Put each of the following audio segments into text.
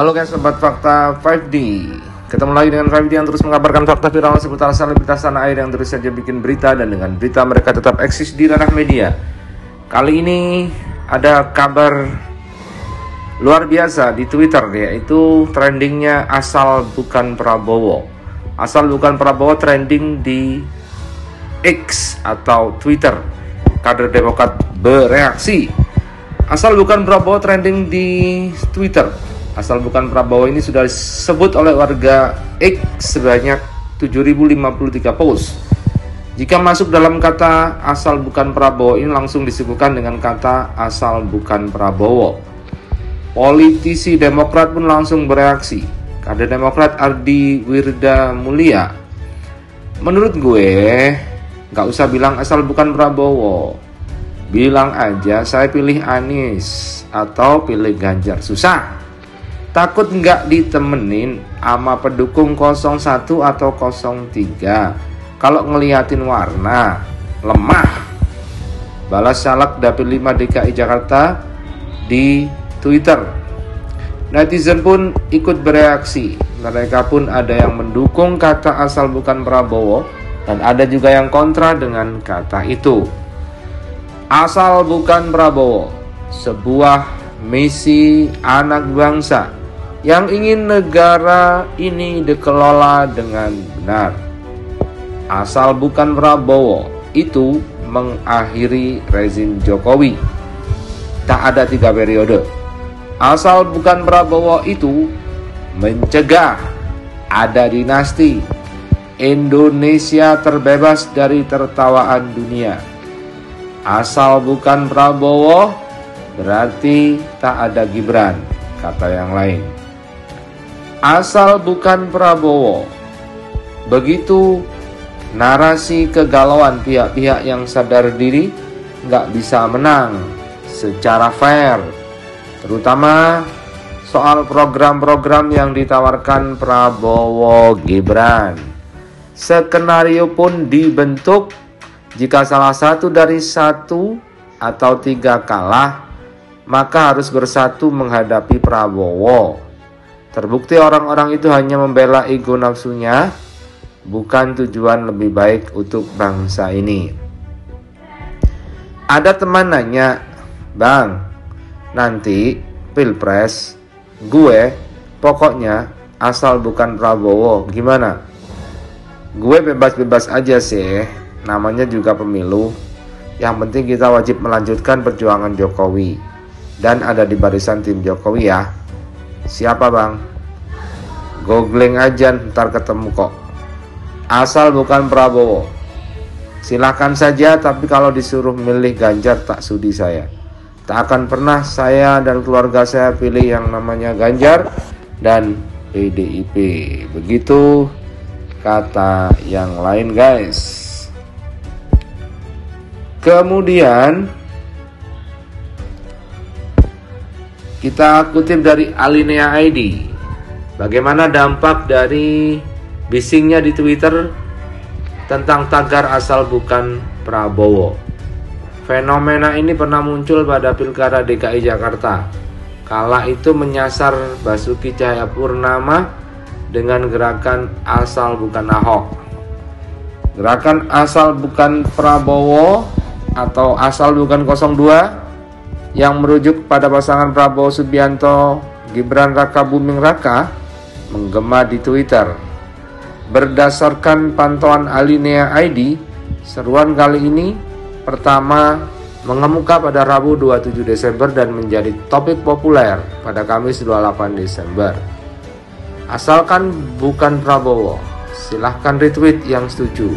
Halo guys, sobat fakta 5D. Ketemu lagi dengan 5D yang terus mengabarkan fakta viral seputar selebritas tanah air yang terus saja bikin berita dan dengan berita mereka tetap eksis di ranah media. Kali ini ada kabar luar biasa di Twitter yaitu trendingnya asal bukan Prabowo. Asal bukan Prabowo trending di X atau Twitter. Kader Demokrat bereaksi. Asal bukan Prabowo trending di Twitter Asal bukan Prabowo ini sudah disebut oleh warga X sebanyak 7053 post. Jika masuk dalam kata asal bukan Prabowo ini langsung disebutkan dengan kata asal bukan Prabowo. Politisi Demokrat pun langsung bereaksi. Kader Demokrat Ardi Wirda Mulia. Menurut gue, nggak usah bilang asal bukan Prabowo. Bilang aja saya pilih Anies atau pilih Ganjar. Susah. Takut nggak ditemenin sama pendukung 01 atau 03 Kalau ngeliatin warna Lemah. Balas salak Dapil 5 DKI Jakarta Di Twitter. Netizen pun ikut bereaksi. Mereka pun ada yang mendukung kata asal bukan Prabowo Dan ada juga yang kontra dengan kata itu. Asal bukan Prabowo Sebuah misi anak bangsa yang ingin negara ini dikelola dengan benar. Asal bukan Prabowo itu mengakhiri rezim Jokowi. Tak ada tiga periode. Asal bukan Prabowo itu mencegah ada dinasti Indonesia terbebas dari tertawaan dunia. Asal bukan Prabowo berarti tak ada Gibran, kata yang lain asal bukan Prabowo. Begitu narasi kegalauan pihak-pihak yang sadar diri nggak bisa menang secara fair, terutama soal program-program yang ditawarkan Prabowo Gibran. Skenario pun dibentuk jika salah satu dari satu atau tiga kalah, maka harus bersatu menghadapi Prabowo. Terbukti orang-orang itu hanya membela ego nafsunya, bukan tujuan lebih baik untuk bangsa ini. Ada teman nanya, Bang, nanti pilpres gue pokoknya asal bukan Prabowo, gimana? Gue bebas-bebas aja sih, namanya juga pemilu. Yang penting kita wajib melanjutkan perjuangan Jokowi dan ada di barisan tim Jokowi ya. Siapa bang? Googling aja ntar ketemu kok. Asal bukan Prabowo. Silahkan saja tapi kalau disuruh milih Ganjar tak sudi saya. Tak akan pernah saya dan keluarga saya pilih yang namanya Ganjar dan PDIP Begitu kata yang lain guys. Kemudian Kita kutip dari Alinea ID. Bagaimana dampak dari bisingnya di Twitter tentang tagar asal bukan Prabowo. Fenomena ini pernah muncul pada Pilkada DKI Jakarta. Kala itu menyasar Basuki Cahayapurnama dengan gerakan asal bukan Ahok. Gerakan asal bukan Prabowo atau asal bukan 02 yang merujuk pada pasangan Prabowo Subianto Gibran Raka Buming Raka menggema di Twitter. Berdasarkan pantauan Alinea ID, seruan kali ini pertama mengemuka pada Rabu 27 Desember dan menjadi topik populer pada Kamis 28 Desember. Asalkan bukan Prabowo, silahkan retweet yang setuju.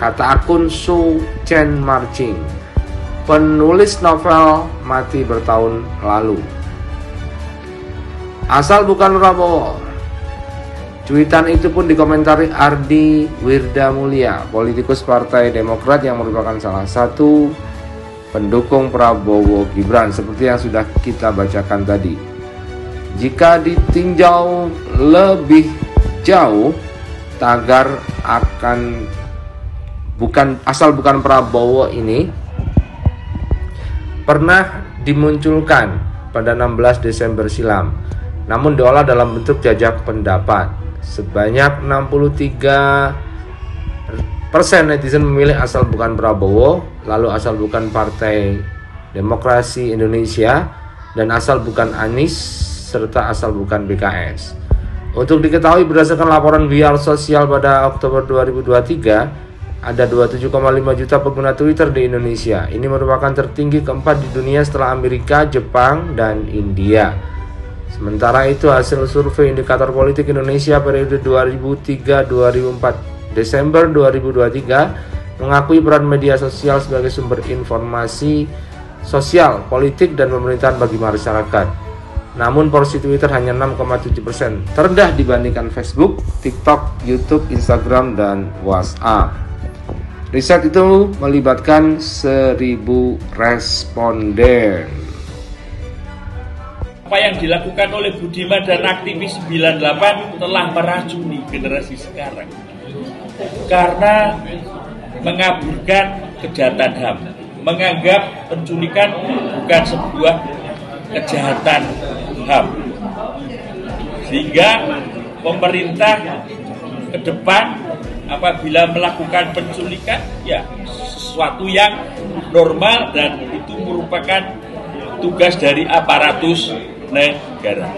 Kata akun Su Chen Marching penulis novel mati bertahun lalu. Asal bukan Prabowo. Cuitan itu pun dikomentari Ardi Wirda Mulia, politikus Partai Demokrat yang merupakan salah satu pendukung Prabowo Gibran seperti yang sudah kita bacakan tadi. Jika ditinjau lebih jauh, tagar akan bukan asal bukan Prabowo ini pernah dimunculkan pada 16 Desember silam namun diolah dalam bentuk jajak pendapat. Sebanyak 63 persen netizen memilih asal bukan Prabowo, lalu asal bukan Partai Demokrasi Indonesia, dan asal bukan Anies, serta asal bukan BKS. Untuk diketahui berdasarkan laporan VR sosial pada Oktober 2023, ada 27,5 juta pengguna Twitter di Indonesia. Ini merupakan tertinggi keempat di dunia setelah Amerika, Jepang, dan India. Sementara itu, hasil survei indikator politik Indonesia periode 2003-2004 Desember 2023 mengakui peran media sosial sebagai sumber informasi sosial, politik, dan pemerintahan bagi masyarakat. Namun porsi Twitter hanya 6,7%, terendah dibandingkan Facebook, TikTok, YouTube, Instagram, dan WhatsApp. Riset itu melibatkan seribu responden. Apa yang dilakukan oleh Budiman dan aktivis 98 telah meracuni generasi sekarang. Karena mengaburkan kejahatan HAM, menganggap penculikan bukan sebuah kejahatan HAM. Sehingga pemerintah ke depan apabila melakukan penculikan ya sesuatu yang normal dan itu merupakan tugas dari aparatus negara.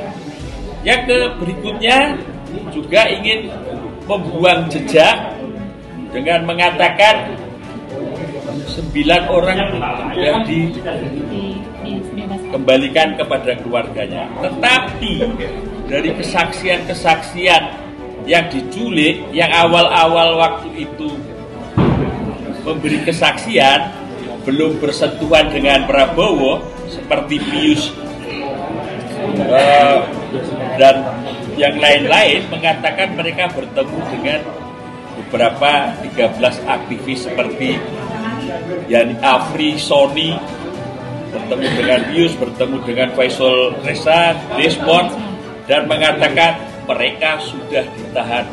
Yang ke berikutnya juga ingin membuang jejak dengan mengatakan sembilan orang sudah dikembalikan kepada keluarganya. Tetapi dari kesaksian-kesaksian yang diculik yang awal-awal waktu itu memberi kesaksian belum bersentuhan dengan Prabowo seperti Pius uh, dan yang lain-lain mengatakan mereka bertemu dengan beberapa 13 aktivis seperti Yani Afri, Sony bertemu dengan Pius, bertemu dengan Faisal Reza, Despot dan mengatakan mereka sudah ditahan.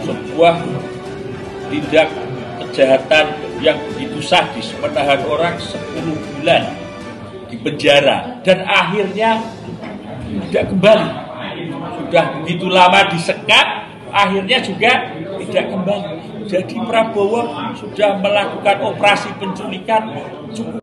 Sebuah tindak kejahatan yang begitu sadis menahan orang 10 bulan di penjara dan akhirnya tidak kembali. Sudah begitu lama disekat akhirnya juga tidak kembali. Jadi Prabowo sudah melakukan operasi penculikan cukup